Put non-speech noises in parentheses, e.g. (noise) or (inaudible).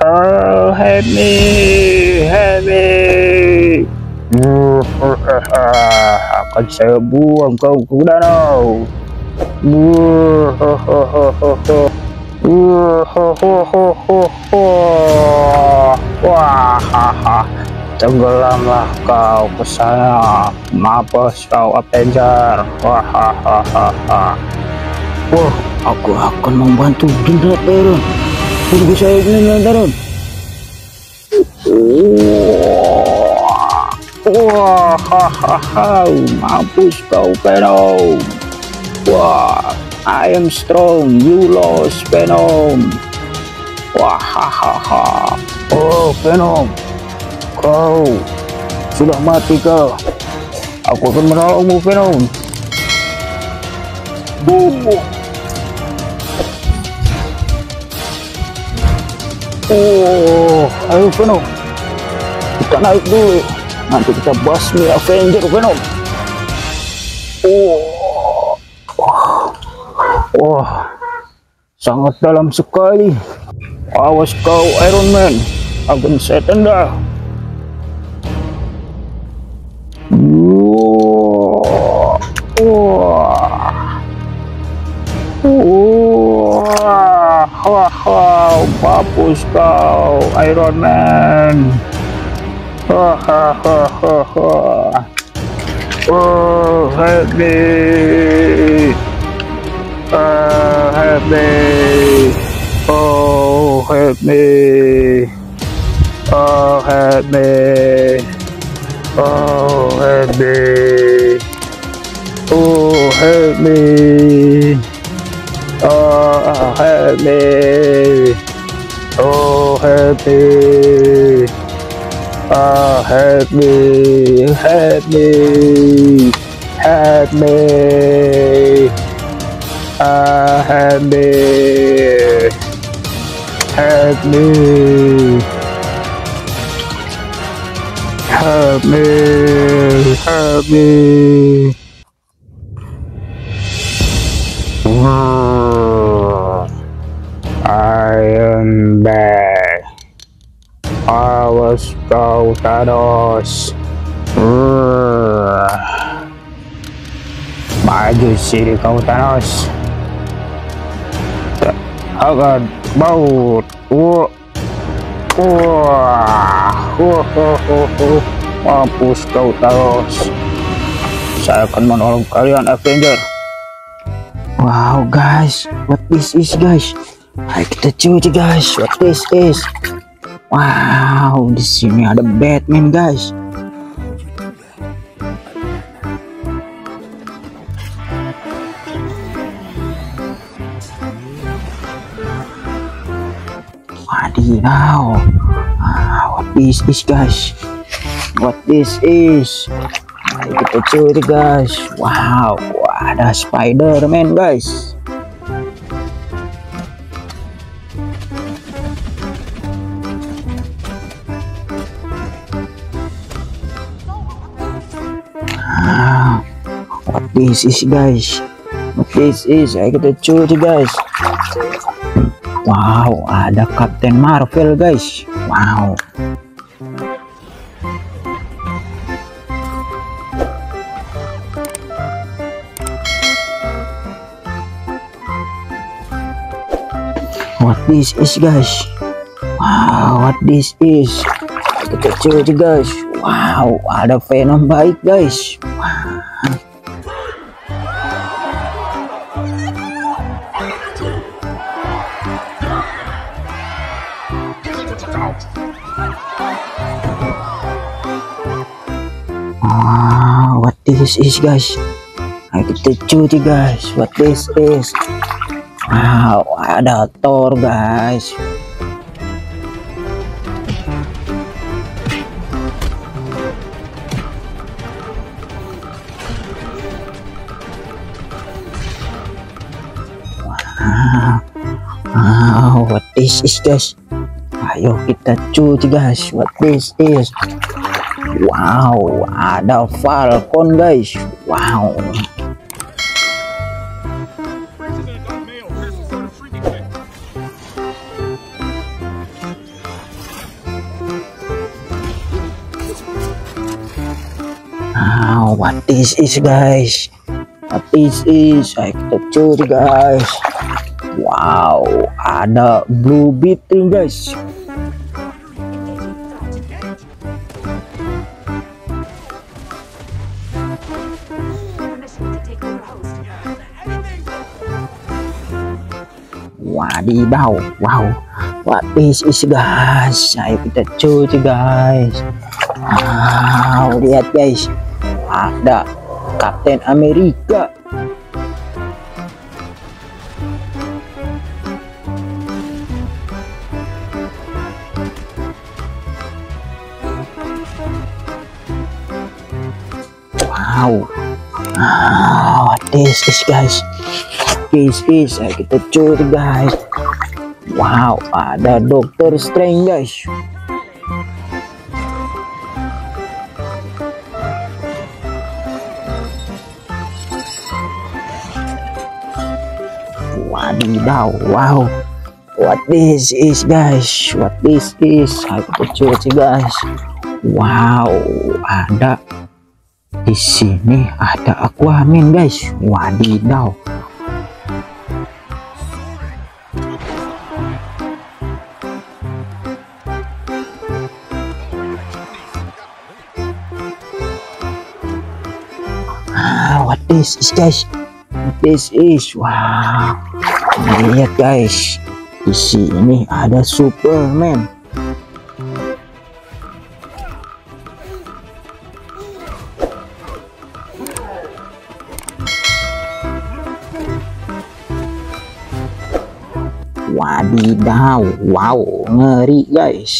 Oh, help me. Akan saya buang kau ke danau. Wah, tenggelamlah kau ke sana. Mampus kau Avenger. Wah, aku akan membantu General. Tunggu saya General Baron. Wah, hahaha, mampus kau Venom. Wah, I am strong, you lost Venom. Wah, hahaha. Oh, Venom, kau sudah mati kau. Aku akan menolongmu, Venom. Uh. Oh, ayo Venom. Kita naik dulu. Nanti kita basmi Avenger Venom. Oh. Wah, sangat dalam sekali. Awas kau Iron Man, akan saya tenda. Wah, wah, wah, wah, wah, mampus kau Iron Man. (laughs) Oh, help me. Uh, help me. Oh, help me. Oh, help me. Oh, help me. Oh, help me. Oh, help me. Oh, help me. Oh, help me. Help me. Help me. Uh, help me. Help me. Help me. Help me. I am back. I was go Thanos. Maju sini kau Thanos. Akan baut. Wah. Wah. Mampus kau Thanos. Saya akan menolong kalian Avenger. Wow guys, what this is guys? Ayo kita cuci guys, what this is? Wow, di sini ada Batman guys. Wadidaw. Ah, what this is guys? What this is? Ayo kita curi guys. Wow, ada Spider-Man guys. This is guys? What this is? Ayo kita curi guys. Wow, ada Captain Marvel guys. Wow. What this is guys? Wow, what this is? Kita cuci guys. Wow, ada Venom baik guys. Wow. This is guys? Ayo kita cuci guys. What this is? Wow, ada Thor guys. Wow, wow, what this is guys? Ayo kita cuci guys. What this is? Wow, ada Falcon guys. Wow. Wow, what this is guys? What this is? I capture guys. Wow, ada blue beetle guys. Wadidaw wow. What this is guys? Ayo kita cuci guys. Wow lihat guys. Ada Kapten Amerika. Wow. Wow this is guys this is ayo kita curi guys. Wow ada Dokter Strange guys. Wadidaw wow. What this is guys? What this is? Ayo kita cuci guys. Wow ada di sini ada aquaman guys. Wadidaw ah what this is guys? What this is wow. Lihat guys. Di sini ada Superman. Wadidaw, wow, ngeri guys.